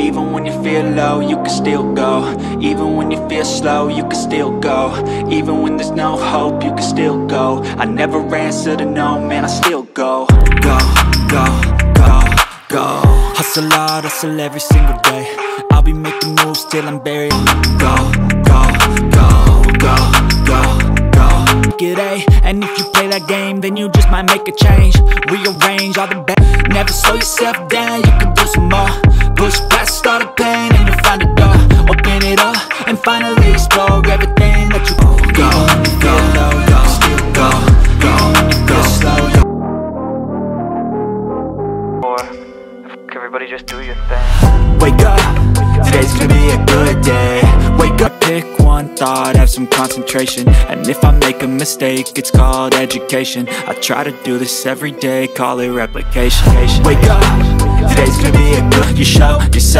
Even when you feel low, you can still go. Even when you feel slow, you can still go. Even when there's no hope, you can still go. I never answer to no, man, I still go. Go, go, go, go. Hustle hard, hustle every single day. I'll be making moves till I'm buried. Go, go, go, go, go, go. Get A, and if you play that game Then you just might make a change. Rearrange all the bad Never slow yourself down, you can finally explore everything that you Go, go, go, go, still go, go, go, slow, go Or everybody just do your thing. Wake up, today's gonna be a good day. Wake up, pick one thought, have some concentration. And if I make a mistake, it's called education. I try to do this every day, call it replication. Wake up, today's gonna be a good You show yourself